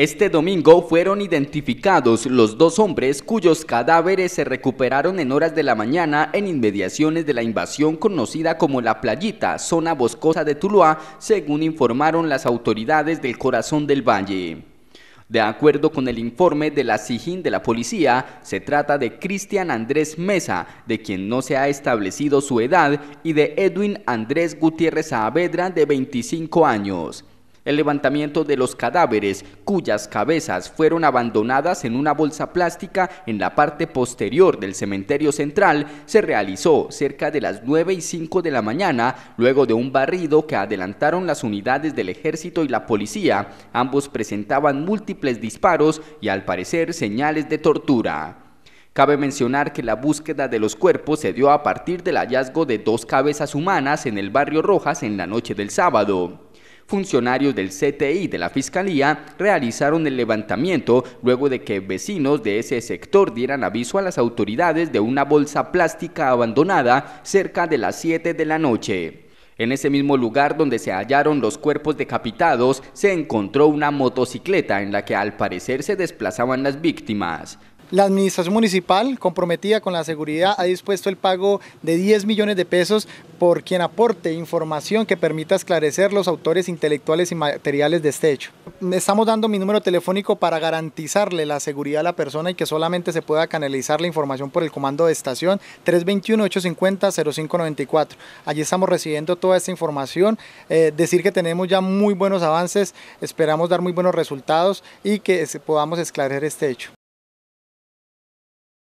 Este domingo fueron identificados los dos hombres cuyos cadáveres se recuperaron en horas de la mañana en inmediaciones de la invasión conocida como La Playita, zona boscosa de Tuluá, según informaron las autoridades del corazón del valle. De acuerdo con el informe de la SIGIN de la policía, se trata de Cristian Andrés Mesa, de quien no se ha establecido su edad, y de Edwin Andrés Gutiérrez Saavedra, de 25 años el levantamiento de los cadáveres, cuyas cabezas fueron abandonadas en una bolsa plástica en la parte posterior del cementerio central, se realizó cerca de las 9 y 5 de la mañana, luego de un barrido que adelantaron las unidades del ejército y la policía. Ambos presentaban múltiples disparos y al parecer señales de tortura. Cabe mencionar que la búsqueda de los cuerpos se dio a partir del hallazgo de dos cabezas humanas en el barrio Rojas en la noche del sábado. Funcionarios del CTI de la Fiscalía realizaron el levantamiento luego de que vecinos de ese sector dieran aviso a las autoridades de una bolsa plástica abandonada cerca de las 7 de la noche. En ese mismo lugar donde se hallaron los cuerpos decapitados, se encontró una motocicleta en la que al parecer se desplazaban las víctimas. La administración municipal, comprometida con la seguridad, ha dispuesto el pago de 10 millones de pesos por quien aporte información que permita esclarecer los autores intelectuales y materiales de este hecho. Estamos dando mi número telefónico para garantizarle la seguridad a la persona y que solamente se pueda canalizar la información por el comando de estación 321-850-0594. Allí estamos recibiendo toda esta información, eh, decir que tenemos ya muy buenos avances, esperamos dar muy buenos resultados y que podamos esclarecer este hecho.